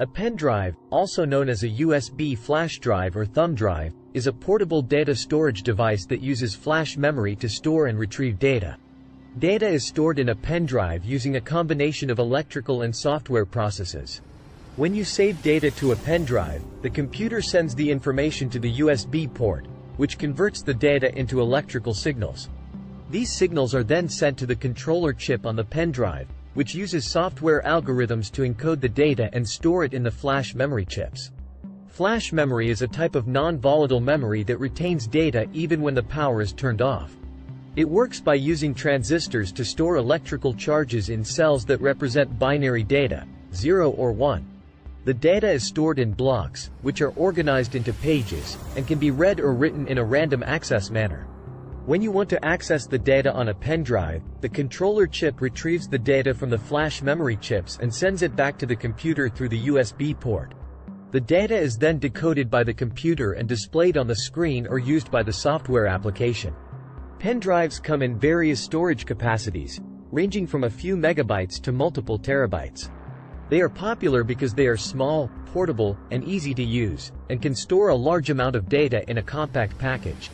A pen drive, also known as a USB flash drive or thumb drive, is a portable data storage device that uses flash memory to store and retrieve data. Data is stored in a pen drive using a combination of electrical and software processes. When you save data to a pen drive, the computer sends the information to the USB port, which converts the data into electrical signals. These signals are then sent to the controller chip on the pen drive, which uses software algorithms to encode the data and store it in the flash memory chips. Flash memory is a type of non-volatile memory that retains data even when the power is turned off. It works by using transistors to store electrical charges in cells that represent binary data, 0 or 1. The data is stored in blocks, which are organized into pages, and can be read or written in a random access manner. When you want to access the data on a pen drive, the controller chip retrieves the data from the flash memory chips and sends it back to the computer through the USB port. The data is then decoded by the computer and displayed on the screen or used by the software application. Pen drives come in various storage capacities, ranging from a few megabytes to multiple terabytes. They are popular because they are small, portable, and easy to use, and can store a large amount of data in a compact package.